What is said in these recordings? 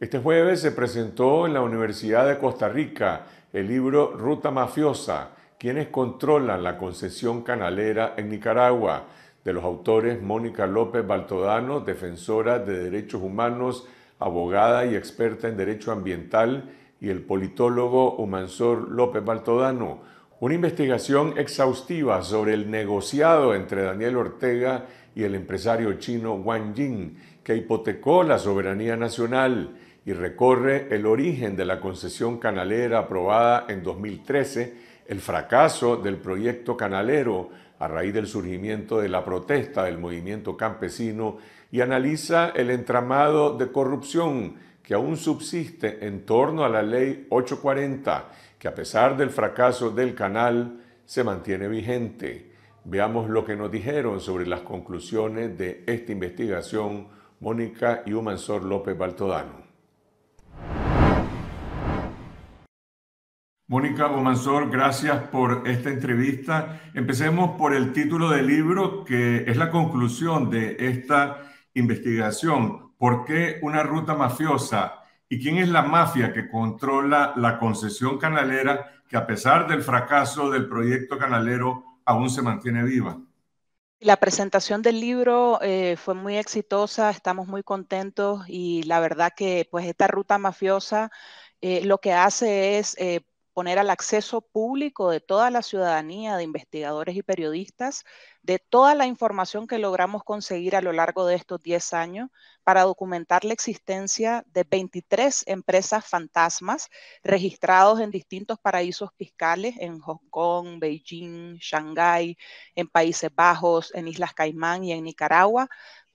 Este jueves se presentó en la Universidad de Costa Rica el libro Ruta Mafiosa, quienes controlan la concesión canalera en Nicaragua, de los autores Mónica López Baltodano, defensora de derechos humanos, abogada y experta en derecho ambiental, y el politólogo Humansor López Baltodano. Una investigación exhaustiva sobre el negociado entre Daniel Ortega y el empresario chino Wang Jing, que hipotecó la soberanía nacional y recorre el origen de la concesión canalera aprobada en 2013, el fracaso del proyecto canalero a raíz del surgimiento de la protesta del movimiento campesino y analiza el entramado de corrupción que aún subsiste en torno a la ley 840, que a pesar del fracaso del canal se mantiene vigente. Veamos lo que nos dijeron sobre las conclusiones de esta investigación Mónica y Humansor López Baltodano. Mónica Omansor, gracias por esta entrevista. Empecemos por el título del libro, que es la conclusión de esta investigación. ¿Por qué una ruta mafiosa? ¿Y quién es la mafia que controla la concesión canalera que a pesar del fracaso del proyecto canalero aún se mantiene viva? La presentación del libro eh, fue muy exitosa, estamos muy contentos y la verdad que pues esta ruta mafiosa eh, lo que hace es eh, poner al acceso público de toda la ciudadanía, de investigadores y periodistas, de toda la información que logramos conseguir a lo largo de estos 10 años para documentar la existencia de 23 empresas fantasmas registrados en distintos paraísos fiscales en Hong Kong, Beijing, Shanghái, en Países Bajos, en Islas Caimán y en Nicaragua,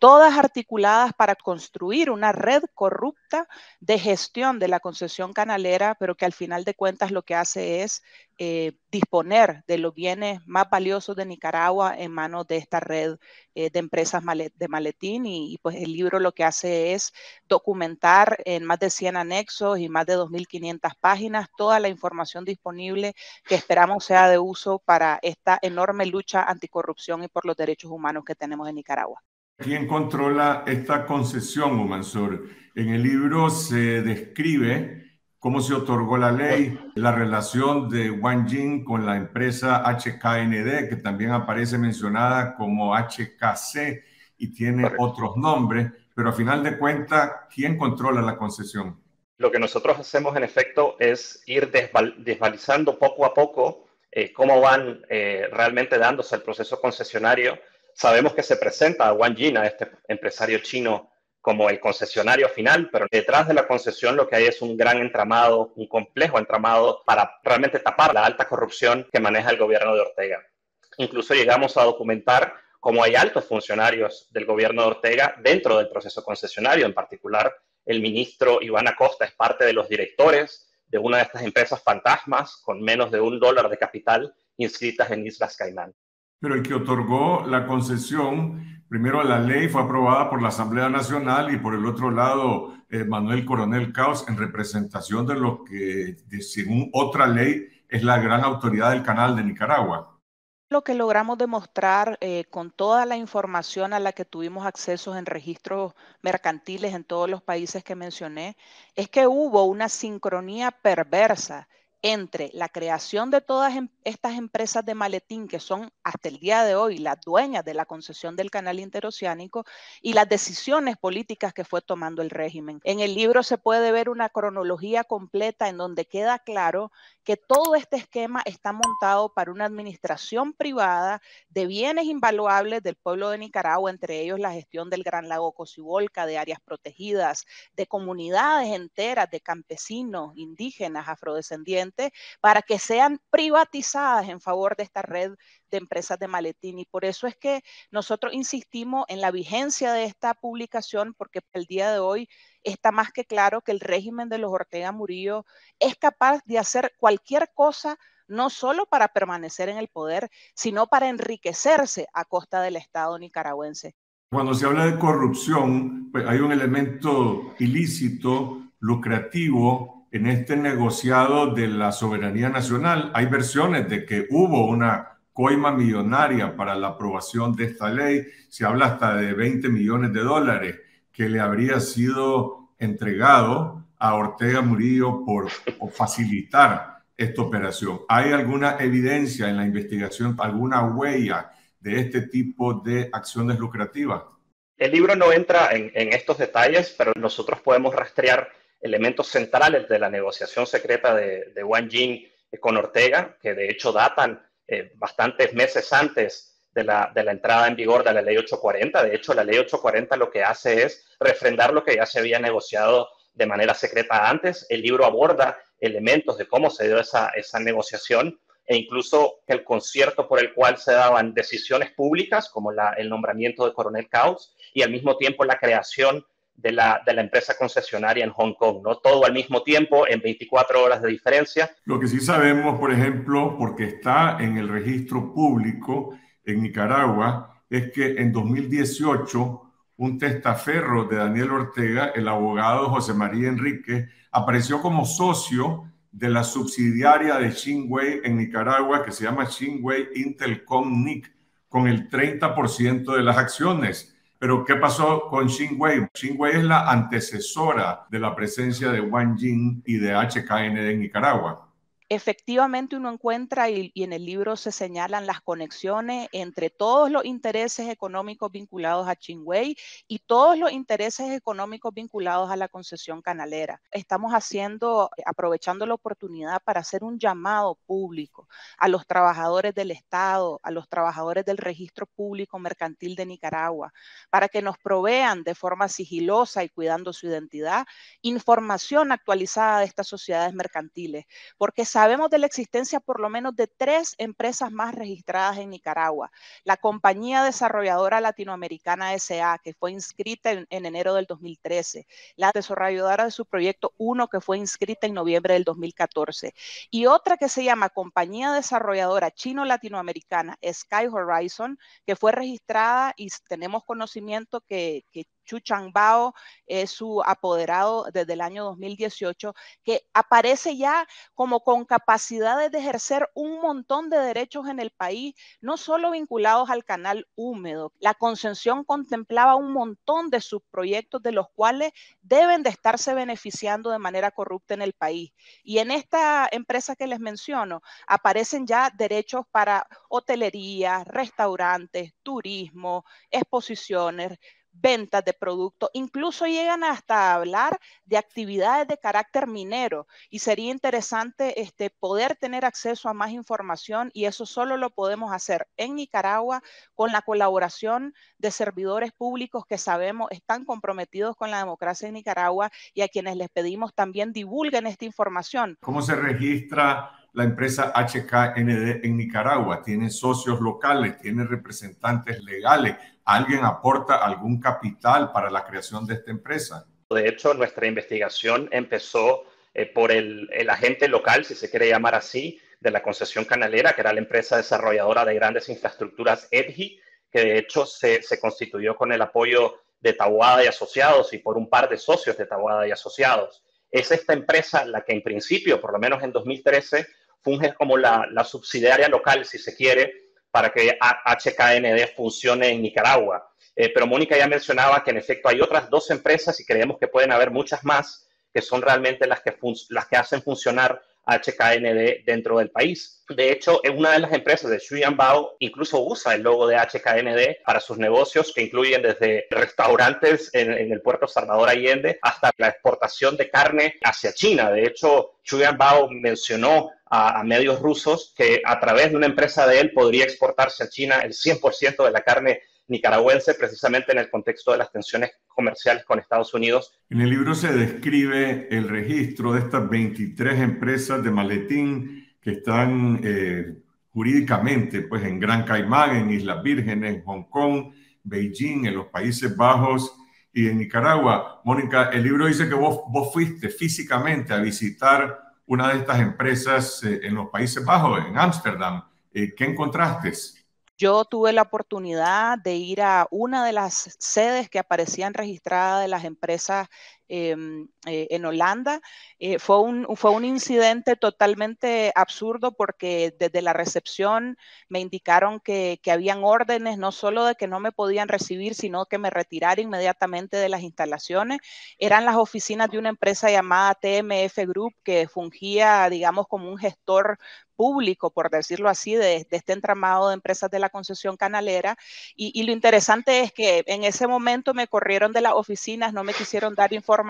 todas articuladas para construir una red corrupta de gestión de la concesión canalera, pero que al final de cuentas lo que hace es eh, disponer de los bienes más valiosos de Nicaragua en manos de esta red eh, de empresas de maletín y, pues el libro lo que hace es documentar en más de 100 anexos y más de 2.500 páginas toda la información disponible que esperamos sea de uso para esta enorme lucha anticorrupción y por los derechos humanos que tenemos en Nicaragua. ¿Quién controla esta concesión, Humansur? En el libro se describe cómo se otorgó la ley, la relación de Wang Jing con la empresa HKND, que también aparece mencionada como HKC y tiene otros nombres, pero a final de cuentas, ¿quién controla la concesión? Lo que nosotros hacemos en efecto es ir desvalizando poco a poco eh, cómo van eh, realmente dándose el proceso concesionario Sabemos que se presenta a Wang Jin, a este empresario chino, como el concesionario final, pero detrás de la concesión lo que hay es un gran entramado, un complejo entramado para realmente tapar la alta corrupción que maneja el gobierno de Ortega. Incluso llegamos a documentar cómo hay altos funcionarios del gobierno de Ortega dentro del proceso concesionario, en particular el ministro Iván Acosta es parte de los directores de una de estas empresas fantasmas con menos de un dólar de capital inscritas en Islas Caimán pero el que otorgó la concesión, primero la ley fue aprobada por la Asamblea Nacional y por el otro lado eh, Manuel Coronel Caos en representación de lo que, según otra ley, es la gran autoridad del canal de Nicaragua. Lo que logramos demostrar eh, con toda la información a la que tuvimos acceso en registros mercantiles en todos los países que mencioné, es que hubo una sincronía perversa entre la creación de todas em, estas empresas de maletín que son hasta el día de hoy las dueñas de la concesión del canal interoceánico y las decisiones políticas que fue tomando el régimen. En el libro se puede ver una cronología completa en donde queda claro que todo este esquema está montado para una administración privada de bienes invaluables del pueblo de Nicaragua, entre ellos la gestión del Gran Lago Cocibolca, de áreas protegidas, de comunidades enteras de campesinos, indígenas, afrodescendientes para que sean privatizadas en favor de esta red de empresas de maletín. Y por eso es que nosotros insistimos en la vigencia de esta publicación, porque el día de hoy está más que claro que el régimen de los Ortega Murillo es capaz de hacer cualquier cosa no solo para permanecer en el poder, sino para enriquecerse a costa del Estado nicaragüense. Cuando se habla de corrupción, pues hay un elemento ilícito, lucrativo, en este negociado de la soberanía nacional. Hay versiones de que hubo una coima millonaria para la aprobación de esta ley. Se habla hasta de 20 millones de dólares que le habría sido entregado a Ortega Murillo por, facilitar esta operación. ¿Hay alguna evidencia en la investigación, alguna huella de este tipo de acciones lucrativas? El libro no entra en, estos detalles, pero nosotros podemos rastrear elementos centrales de la negociación secreta de, de Wang Jing con Ortega, que de hecho datan eh, bastantes meses antes de la, de la, entrada en vigor de la ley 840. De hecho, la ley 840 lo que hace es refrendar lo que ya se había negociado de manera secreta antes. El libro aborda elementos de cómo se dio esa, esa negociación e incluso el concierto por el cual se daban decisiones públicas, como el nombramiento de Coronel Caos, y al mismo tiempo la creación de la, de la, empresa concesionaria en Hong Kong, ¿no? Todo al mismo tiempo, en 24 horas de diferencia. Lo que sí sabemos, por ejemplo, porque está en el registro público en Nicaragua, es que en 2018 un testaferro de Daniel Ortega, el abogado José María Enrique, apareció como socio de la subsidiaria de Xinwei en Nicaragua, que se llama Xinwei Intelcom NIC, con el 30% de las acciones. Pero ¿qué pasó con Xinwei? Xinwei es la antecesora de la presencia de Wang Jing y de HKN en Nicaragua efectivamente uno encuentra y, en el libro se señalan las conexiones entre todos los intereses económicos vinculados a Chingwei y todos los intereses económicos vinculados a la concesión canalera. Estamos haciendo, aprovechando la oportunidad para hacer un llamado público a los trabajadores del Estado, a los trabajadores del registro público mercantil de Nicaragua, para que nos provean de forma sigilosa y cuidando su identidad información actualizada de estas sociedades mercantiles, porque sabemos de la existencia por lo menos de tres empresas más registradas en Nicaragua. La compañía desarrolladora latinoamericana SA, que fue inscrita en, enero del 2013. La desarrolladora de su proyecto 1, que fue inscrita en noviembre del 2014. Y otra que se llama Compañía Desarrolladora Chino-Latinoamericana Sky Horizon, que fue registrada y tenemos conocimiento que Chu Changbao es su apoderado desde el año 2018, que aparece ya como con capacidades de ejercer un montón de derechos en el país, no solo vinculados al canal húmedo. La concesión contemplaba un montón de sus proyectos de los cuales deben de estarse beneficiando de manera corrupta en el país. Y en esta empresa que les menciono, aparecen ya derechos para hotelería, restaurantes, turismo, exposiciones, ventas de productos, incluso llegan hasta hablar de actividades de carácter minero y sería interesante este, poder tener acceso a más información y eso solo lo podemos hacer en Nicaragua con la colaboración de servidores públicos que sabemos están comprometidos con la democracia en Nicaragua y a quienes les pedimos también divulguen esta información. ¿Cómo se registra? la empresa HKND en Nicaragua, tiene socios locales, tiene representantes legales, alguien aporta algún capital para la creación de esta empresa. De hecho, nuestra investigación empezó eh, por el, agente local, si se quiere llamar así, de la concesión canalera, que era la empresa desarrolladora de grandes infraestructuras EDGI, que de hecho se, constituyó con el apoyo de Tabuada y Asociados y por un par de socios de Tabuada y Asociados. Es esta empresa la que en principio, por lo menos en 2013, funge como la, subsidiaria local, si se quiere, para que HKND funcione en Nicaragua. Eh, pero Mónica ya mencionaba que en efecto hay otras dos empresas y creemos que pueden haber muchas más que son realmente las que, las que hacen funcionar HKND dentro del país. De hecho, una de las empresas de Xuyan Bao incluso usa el logo de HKND para sus negocios que incluyen desde restaurantes en, el puerto Salvador Allende hasta la exportación de carne hacia China. De hecho, Xuyan Bao mencionó a, a, medios rusos que a través de una empresa de él podría exportarse a China el 100% de la carne nicaragüense precisamente en el contexto de las tensiones comerciales con Estados Unidos. En el libro se describe el registro de estas 23 empresas de maletín que están eh, jurídicamente pues, en Gran Caimán, en Islas Vírgenes, en Hong Kong, Beijing, en los Países Bajos y en Nicaragua. Mónica, el libro dice que vos, vos fuiste físicamente a visitar una de estas empresas eh, en los Países Bajos, en Ámsterdam. Eh, ¿Qué encontraste? Yo tuve la oportunidad de ir a una de las sedes que aparecían registradas de las empresas em, eh, en Holanda. Eh, fue, un, fue un incidente totalmente absurdo porque desde la recepción me indicaron que, que, habían órdenes no solo de que no me podían recibir, sino que me retirara inmediatamente de las instalaciones. Eran las oficinas de una empresa llamada TMF Group que fungía, digamos, como un gestor público, por decirlo así, de, este entramado de empresas de la concesión canalera. Y, lo interesante es que en ese momento me corrieron de las oficinas, no me quisieron dar información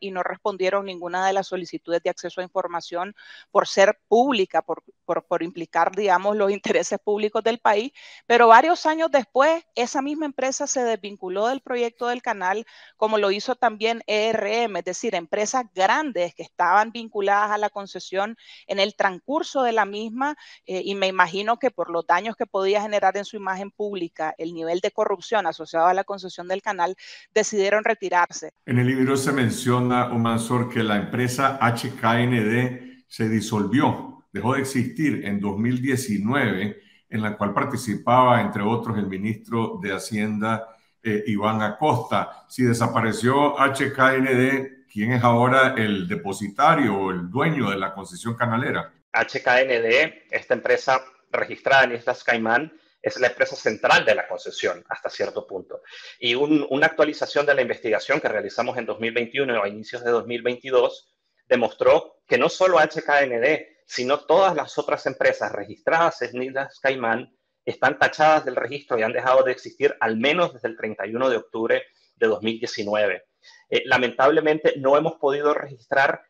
y no respondieron ninguna de las solicitudes de acceso a información por ser pública, por, por, implicar, digamos, los intereses públicos del país. Pero varios años después, esa misma empresa se desvinculó del proyecto del canal, como lo hizo también ERM, es decir, empresas grandes que estaban vinculadas a la concesión en el transcurso de la misma eh, y me imagino que por los daños que podía generar en su imagen pública, el nivel de corrupción asociado a la concesión del canal, decidieron retirarse. En el libro se menciona, Omansor, que la empresa HKND se disolvió, dejó de existir en 2019, en la cual participaba, entre otros, el ministro de Hacienda, eh, Iván Acosta. Si desapareció HKND, ¿quién es ahora el depositario o el dueño de la concesión canalera? HKND, esta empresa registrada en Islas Caimán, es la empresa central de la concesión hasta cierto punto. Y una actualización de la investigación que realizamos en 2021 a inicios de 2022 demostró que no solo HKND, sino todas las otras empresas registradas en Islas Caimán están tachadas del registro y han dejado de existir al menos desde el 31 de octubre de 2019. Eh, lamentablemente no hemos podido registrar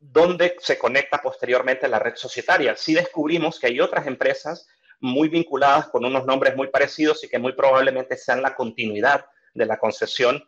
dónde se conecta posteriormente la red societaria. Sí descubrimos que hay otras empresas muy vinculadas con unos nombres muy parecidos y que muy probablemente sean la continuidad de la concesión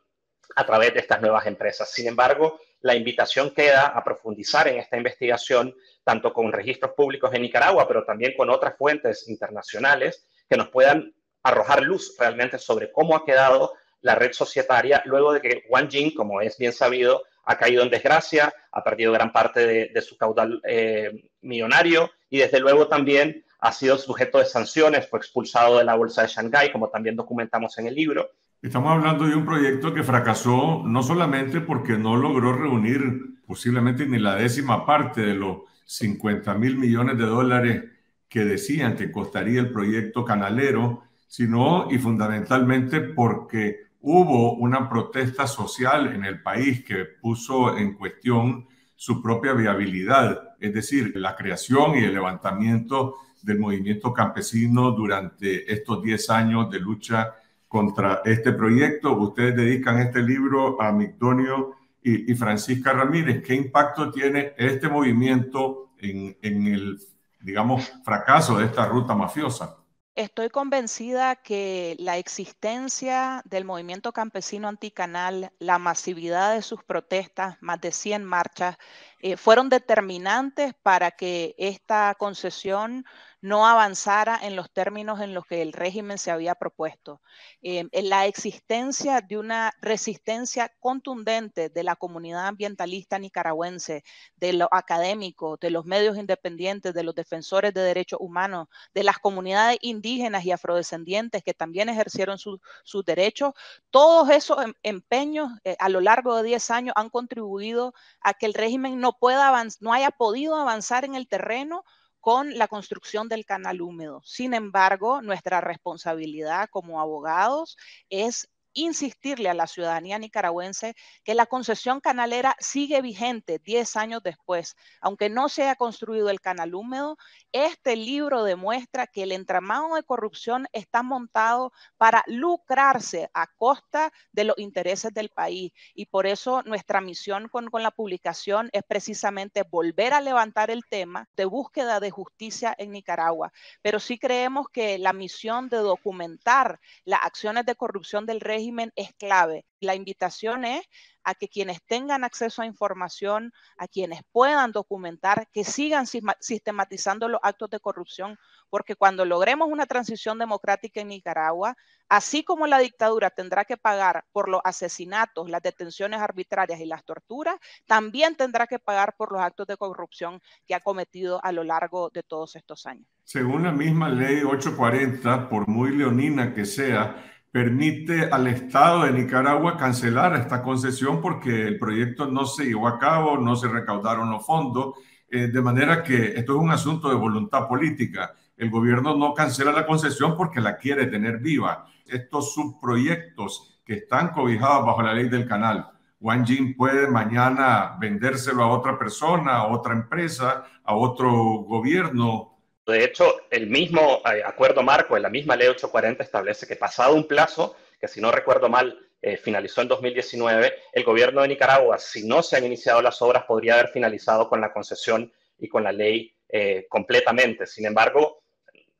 a través de estas nuevas empresas. Sin embargo, la invitación queda a profundizar en esta investigación, tanto con registros públicos en Nicaragua, pero también con otras fuentes internacionales que nos puedan arrojar luz realmente sobre cómo ha quedado la red societaria luego de que Wang Jing, como es bien sabido, ha caído en desgracia, ha perdido gran parte de, su caudal eh, millonario y desde luego también ha sido sujeto de sanciones, fue expulsado de la bolsa de Shanghái, como también documentamos en el libro. Estamos hablando de un proyecto que fracasó no solamente porque no logró reunir posiblemente ni la décima parte de los 50 mil millones de dólares que decían que costaría el proyecto canalero, sino y fundamentalmente porque hubo una protesta social en el país que puso en cuestión su propia viabilidad, es decir, la creación y el levantamiento del movimiento campesino durante estos 10 años de lucha contra este proyecto. Ustedes dedican este libro a Mictonio y, Francisca Ramírez. ¿Qué impacto tiene este movimiento en, en el, digamos, fracaso de esta ruta mafiosa? Estoy convencida que la existencia del movimiento campesino anticanal, la masividad de sus protestas, más de 100 marchas, eh, fueron determinantes para que esta concesión no avanzara en los términos en los que el régimen se había propuesto. Eh, en la existencia de una resistencia contundente de la comunidad ambientalista nicaragüense, de los académicos, de los medios independientes, de los defensores de derechos humanos, de las comunidades indígenas y afrodescendientes que también ejercieron sus derechos, todos esos em, empeños eh, a lo largo de 10 años han contribuido a que el régimen no pueda no haya podido avanzar en el terreno con la construcción del canal húmedo. Sin embargo, nuestra responsabilidad como abogados es insistirle a la ciudadanía nicaragüense que la concesión canalera sigue vigente 10 años después. Aunque no se haya construido el canal húmedo, este libro demuestra que el entramado de corrupción está montado para lucrarse a costa de los intereses del país. Y por eso nuestra misión con, con la publicación es precisamente volver a levantar el tema de búsqueda de justicia en Nicaragua. Pero sí creemos que la misión de documentar las acciones de corrupción del régimen es clave. La invitación es a que quienes tengan acceso a información, a quienes puedan documentar, que sigan sistematizando los actos de corrupción, porque cuando logremos una transición democrática en Nicaragua, así como la dictadura tendrá que pagar por los asesinatos, las detenciones arbitrarias y las torturas, también tendrá que pagar por los actos de corrupción que ha cometido a lo largo de todos estos años. Según la misma ley 840, por muy leonina que sea, permite al Estado de Nicaragua cancelar esta concesión porque el proyecto no se llevó a cabo, no se recaudaron los fondos, eh, de manera que esto es un asunto de voluntad política. El gobierno no cancela la concesión porque la quiere tener viva. Estos subproyectos que están cobijados bajo la ley del canal, Wang Jin puede mañana vendérselo a otra persona, a otra empresa, a otro gobierno, de hecho, el mismo eh, acuerdo marco en la misma ley 840 establece que pasado un plazo, que si no recuerdo mal, eh, finalizó en 2019, el gobierno de Nicaragua, si no se han iniciado las obras, podría haber finalizado con la concesión y con la ley eh, completamente. Sin embargo,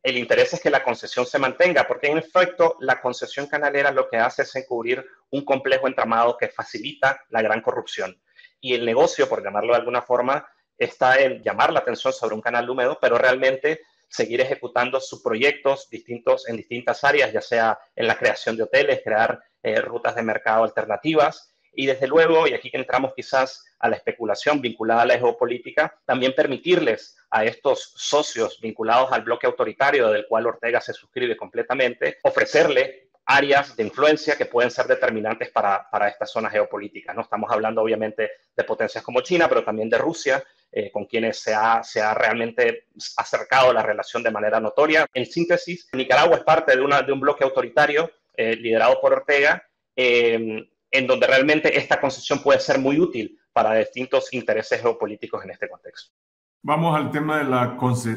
el interés es que la concesión se mantenga, porque en efecto la concesión canalera lo que hace es encubrir un complejo entramado que facilita la gran corrupción. Y el negocio, por llamarlo de alguna forma, está en llamar la atención sobre un canal húmedo, pero realmente seguir ejecutando sus proyectos distintos en distintas áreas, ya sea en la creación de hoteles, crear eh, rutas de mercado alternativas y desde luego, y aquí entramos quizás a la especulación vinculada a la geopolítica, también permitirles a estos socios vinculados al bloque autoritario del cual Ortega se suscribe completamente, ofrecerle áreas de influencia que pueden ser determinantes para, para esta zona geopolítica. ¿no? Estamos hablando obviamente de potencias como China, pero también de Rusia, eh, con quienes se ha, se ha, realmente acercado la relación de manera notoria. En síntesis, Nicaragua es parte de, una, de un bloque autoritario eh, liderado por Ortega, em, en donde realmente esta concesión puede ser muy útil para distintos intereses geopolíticos en este contexto. Vamos al tema de la,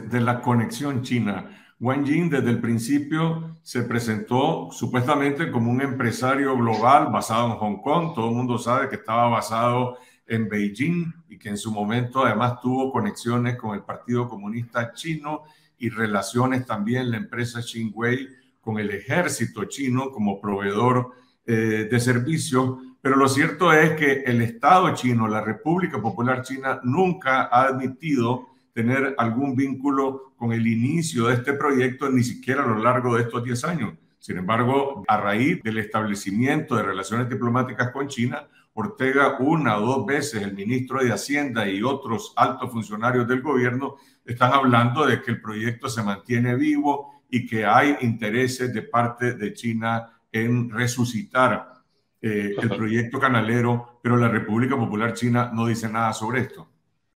de la conexión china. Wang Jin desde el principio se presentó supuestamente como un empresario global basado en Hong Kong. Todo el mundo sabe que estaba basado en Beijing y que en su momento además tuvo conexiones con el Partido Comunista Chino y relaciones también la empresa Xinhui con el ejército chino como proveedor eh, de servicios. Pero lo cierto es que el Estado chino, la República Popular China, nunca ha admitido tener algún vínculo con el inicio de este proyecto, ni siquiera a lo largo de estos 10 años. Sin embargo, a raíz del establecimiento de relaciones diplomáticas con China, Ortega una o dos veces, el ministro de Hacienda y otros altos funcionarios del gobierno están hablando de que el proyecto se mantiene vivo y que hay intereses de parte de China en resucitar eh, el proyecto canalero, pero la República Popular China no dice nada sobre esto.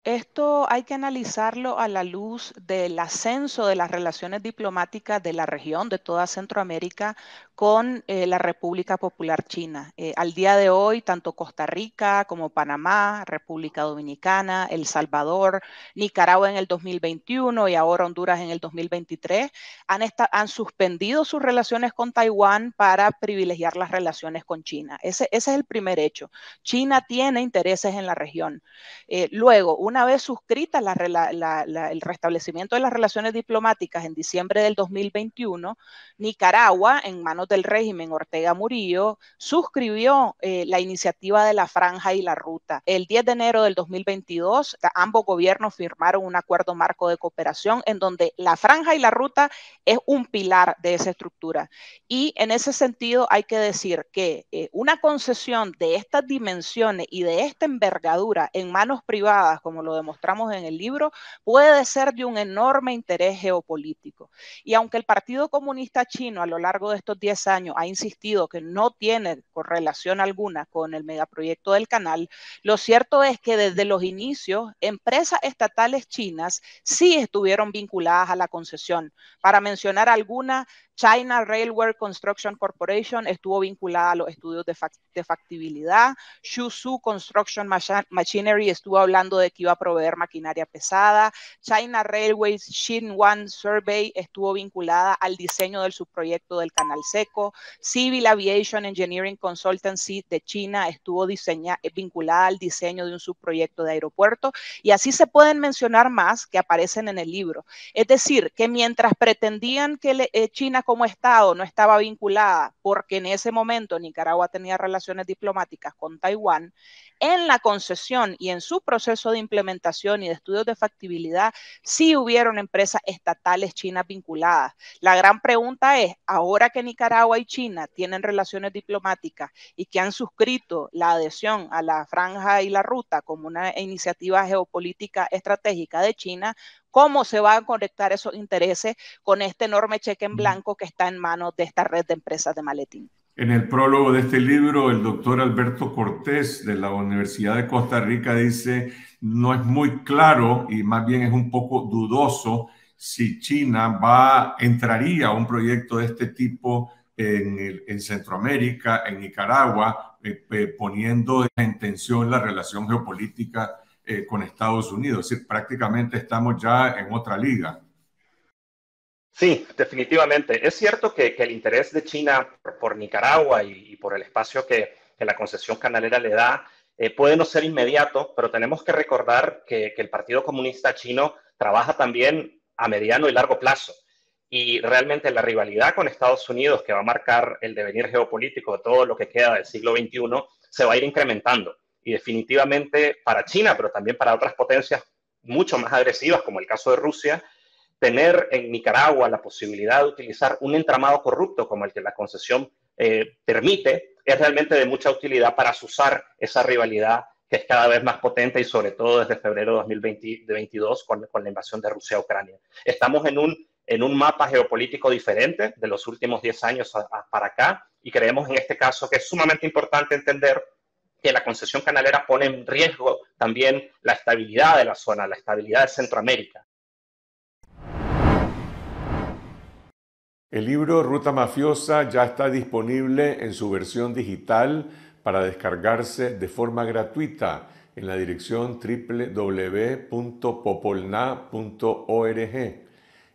Esto hay que analizarlo a la luz del ascenso de las relaciones diplomáticas de la región, de toda Centroamérica, con eh, la República Popular China. Eh, al día de hoy, tanto Costa Rica como Panamá, República Dominicana, El Salvador, Nicaragua en el 2021 y ahora Honduras en el 2023 han, han suspendido sus relaciones con Taiwán para privilegiar las relaciones con China. Ese, es el primer hecho. China tiene intereses en la región. Eh, luego, una vez suscrita el restablecimiento de las relaciones diplomáticas en diciembre del 2021, Nicaragua, en manos del régimen Ortega Murillo, suscribió eh, la iniciativa de la franja y la ruta. El 10 de enero del 2022, ambos gobiernos firmaron un acuerdo marco de cooperación en donde la franja y la ruta es un pilar de esa estructura. Y en ese sentido hay que decir que eh, una concesión de estas dimensiones y de esta envergadura en manos privadas, como lo demostramos en el libro, puede ser de un enorme interés geopolítico. Y aunque el Partido Comunista Chino a lo largo de estos 10 años ha insistido que no tiene correlación alguna con el megaproyecto del canal, lo cierto es que desde los inicios, empresas estatales chinas sí estuvieron vinculadas a la concesión. Para mencionar alguna, China Railway Construction Corporation estuvo vinculada a los estudios de, factibilidad. Shuzhou Construction Machinery estuvo hablando de que iba a proveer maquinaria pesada. China Railways Xinhuan Survey estuvo vinculada al diseño del subproyecto del Canal Seco. Civil Aviation Engineering Consultancy de China estuvo vinculada al diseño de un subproyecto de aeropuerto. Y así se pueden mencionar más que aparecen en el libro. Es decir, que mientras pretendían que eh, China como Estado no estaba vinculada porque en ese momento Nicaragua tenía relaciones diplomáticas con Taiwán, en la concesión y en su proceso de implementación y de estudios de factibilidad, sí hubieron empresas estatales chinas vinculadas. La gran pregunta es, ahora que Nicaragua y China tienen relaciones diplomáticas y que han suscrito la adhesión a la franja y la ruta como una iniciativa geopolítica estratégica de China, ¿cómo se van a conectar esos intereses con este enorme cheque en blanco que está en manos de esta red de empresas de maletín? En el prólogo de este libro, el doctor Alberto Cortés de la Universidad de Costa Rica dice, no es muy claro y más bien es un poco dudoso si China va, entraría a un proyecto de este tipo en, Centroamérica, en Nicaragua, eh, eh, poniendo en tensión la relación geopolítica eh, con Estados Unidos. Es decir, prácticamente estamos ya en otra liga. Sí, definitivamente. Es cierto que, el interés de China por, Nicaragua y, por el espacio que, la concesión canalera le da eh, puede no ser inmediato, pero tenemos que recordar que, el Partido Comunista Chino trabaja también a mediano y largo plazo. Y realmente la rivalidad con Estados Unidos, que va a marcar el devenir geopolítico de todo lo que queda del siglo XXI, se va a ir incrementando. Y definitivamente para China, pero también para otras potencias mucho más agresivas, como el caso de Rusia, tener en Nicaragua la posibilidad de utilizar un entramado corrupto como el que la concesión eh, permite, es realmente de mucha utilidad para usar esa rivalidad que es cada vez más potente y sobre todo desde febrero de 2022 con, con la invasión de Rusia a Ucrania. Estamos en un, en un mapa geopolítico diferente de los últimos 10 años para acá y creemos en este caso que es sumamente importante entender que la concesión canalera pone en riesgo también la estabilidad de la zona, la estabilidad de Centroamérica. El libro Ruta Mafiosa ya está disponible en su versión digital para descargarse de forma gratuita en la dirección www.popolna.org.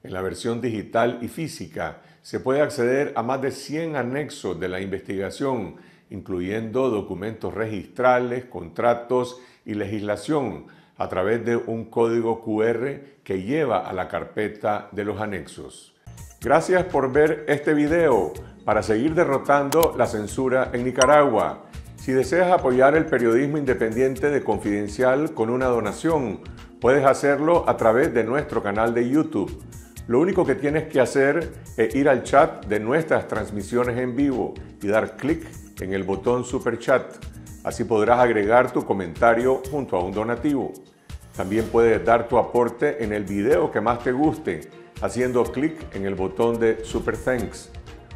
En la versión digital y física se puede acceder a más de 100 anexos de la investigación, incluyendo documentos registrales, contratos y legislación, a través de un código QR que lleva a la carpeta de los anexos. Gracias por ver este video para seguir derrotando la censura en Nicaragua. Si deseas apoyar el periodismo independiente de Confidencial con una donación, puedes hacerlo a través de nuestro canal de YouTube. Lo único que tienes que hacer es ir al chat de nuestras transmisiones en vivo y dar clic en el botón Super Chat. Así podrás agregar tu comentario junto a un donativo. También puedes dar tu aporte en el video que más te guste haciendo clic en el botón de Super Thanks,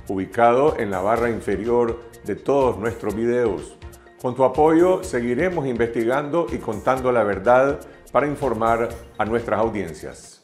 ubicado en la barra inferior de todos nuestros videos. Con tu apoyo seguiremos investigando y contando la verdad para informar a nuestras audiencias.